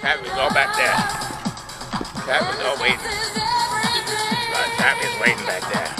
Travis all back there. Travis all waiting. Uh, Travis waiting back there.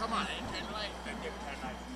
Come on, ain't turn right.